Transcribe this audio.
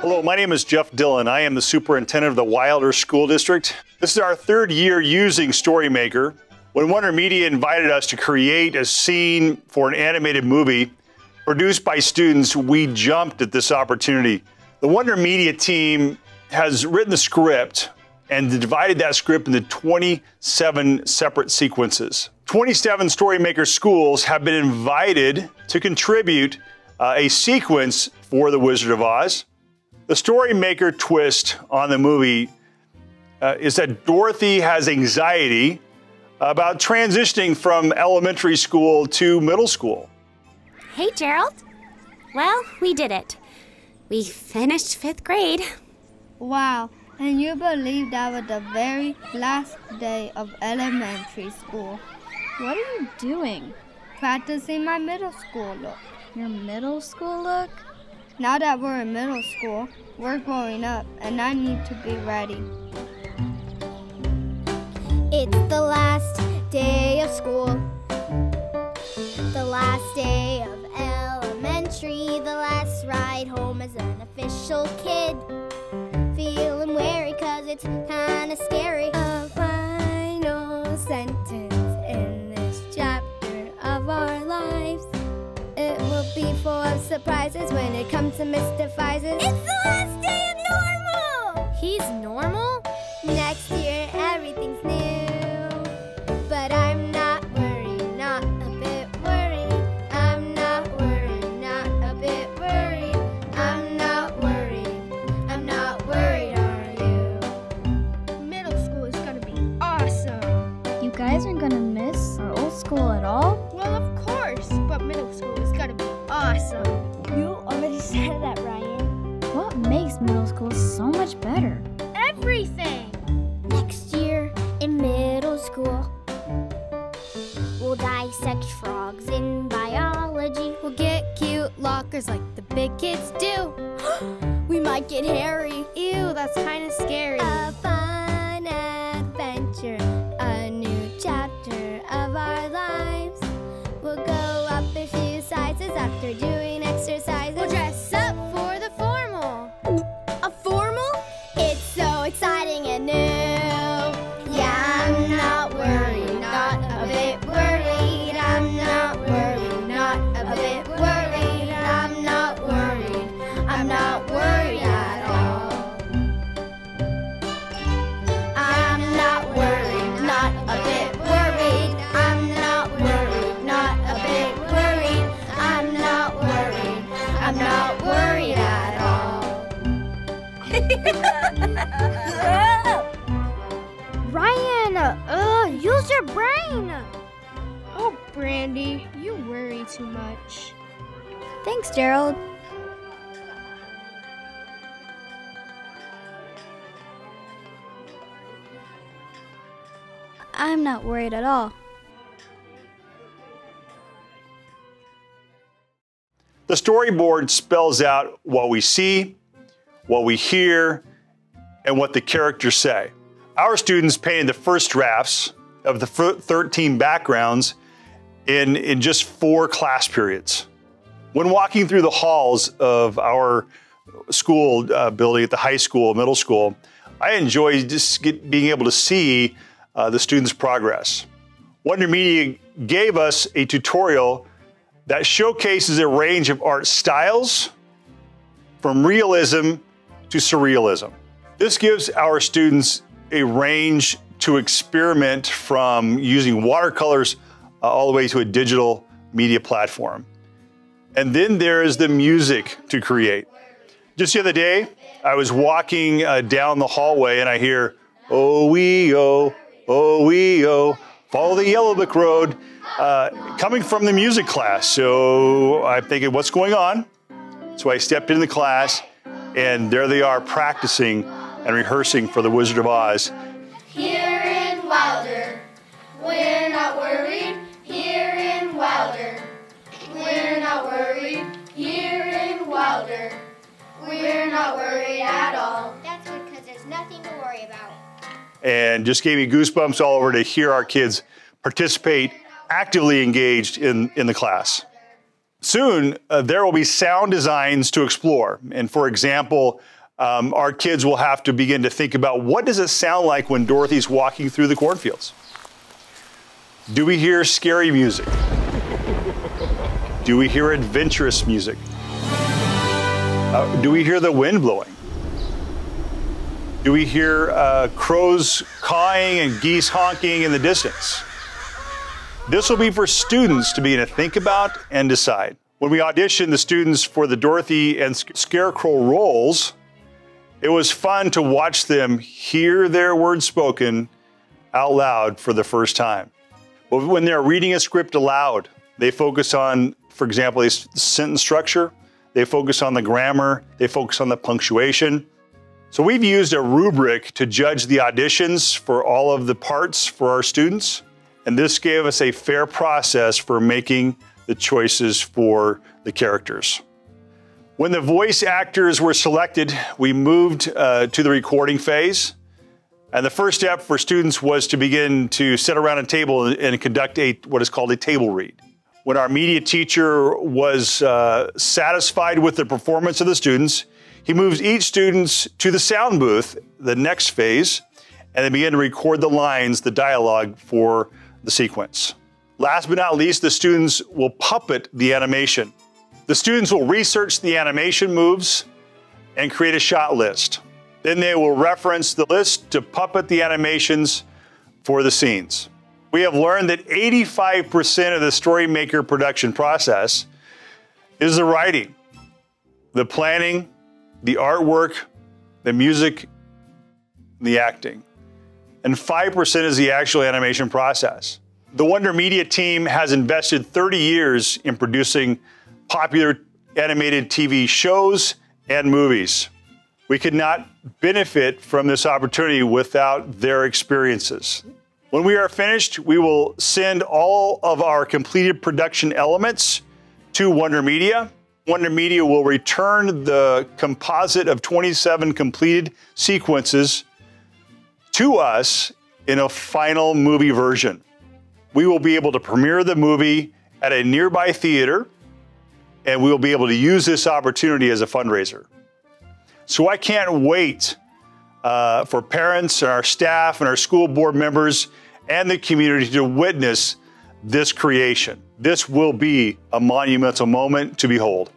Hello, my name is Jeff Dillon. I am the superintendent of the Wilder School District. This is our third year using Storymaker. When Wonder Media invited us to create a scene for an animated movie produced by students, we jumped at this opportunity. The Wonder Media team has written the script and divided that script into 27 separate sequences. 27 Storymaker schools have been invited to contribute uh, a sequence for The Wizard of Oz. The Storymaker twist on the movie uh, is that Dorothy has anxiety about transitioning from elementary school to middle school. Hey, Gerald. Well, we did it. We finished fifth grade. Wow, and you believe that was the very last day of elementary school. What are you doing? Practicing my middle school look. Your middle school look? Now that we're in middle school, we're growing up, and I need to be ready. It's the last day of school. The last day of elementary. The last ride home as an official kid. It's kinda scary. A final sentence in this chapter of our lives. It will be full of surprises when it comes to mystifies. It's the last day of normal! So much better? Everything! Next year in middle school, we'll dissect frogs in biology. We'll get cute lockers like the big kids do. we might get hairy. Ew, that's kind of scary. A fun adventure, a new chapter of our lives. We'll go up a few sizes after doing Ryan, uh, use your brain. Oh, Brandy, you worry too much. Thanks, Gerald. I'm not worried at all. The storyboard spells out what we see, what we hear, and what the characters say. Our students painted the first drafts of the 13 backgrounds in, in just four class periods. When walking through the halls of our school uh, building at the high school, middle school, I enjoy just get, being able to see uh, the students' progress. Wonder Media gave us a tutorial that showcases a range of art styles from realism to surrealism. This gives our students a range to experiment from using watercolors uh, all the way to a digital media platform. And then there is the music to create. Just the other day, I was walking uh, down the hallway and I hear, oh wee oh, oh wee oh, follow the yellow brick road, uh, coming from the music class. So I'm thinking, what's going on? So I stepped into the class and there they are practicing and rehearsing for The Wizard of Oz. Here in Wilder, we're not worried. Here in Wilder, we're not worried. Here in Wilder, we're not worried at all. That's because there's nothing to worry about. and just gave me goosebumps all over to hear our kids participate actively engaged in, in the class. Soon, uh, there will be sound designs to explore. And for example, um, our kids will have to begin to think about what does it sound like when Dorothy's walking through the cornfields? Do we hear scary music? Do we hear adventurous music? Uh, do we hear the wind blowing? Do we hear uh, crows cawing and geese honking in the distance? This will be for students to begin to think about and decide. When we auditioned the students for the Dorothy and Scarecrow roles, it was fun to watch them hear their words spoken out loud for the first time. When they're reading a script aloud, they focus on, for example, a sentence structure, they focus on the grammar, they focus on the punctuation. So we've used a rubric to judge the auditions for all of the parts for our students, and this gave us a fair process for making the choices for the characters. When the voice actors were selected, we moved uh, to the recording phase. And the first step for students was to begin to sit around a table and conduct a what is called a table read. When our media teacher was uh, satisfied with the performance of the students, he moves each student to the sound booth, the next phase, and they begin to record the lines, the dialogue for the sequence. Last but not least, the students will puppet the animation. The students will research the animation moves and create a shot list. Then they will reference the list to puppet the animations for the scenes. We have learned that 85% of the Storymaker production process is the writing, the planning, the artwork, the music, the acting. And 5% is the actual animation process. The Wonder Media team has invested 30 years in producing popular animated TV shows and movies. We could not benefit from this opportunity without their experiences. When we are finished, we will send all of our completed production elements to Wonder Media. Wonder Media will return the composite of 27 completed sequences to us in a final movie version. We will be able to premiere the movie at a nearby theater and we will be able to use this opportunity as a fundraiser. So I can't wait uh, for parents and our staff and our school board members and the community to witness this creation. This will be a monumental moment to behold.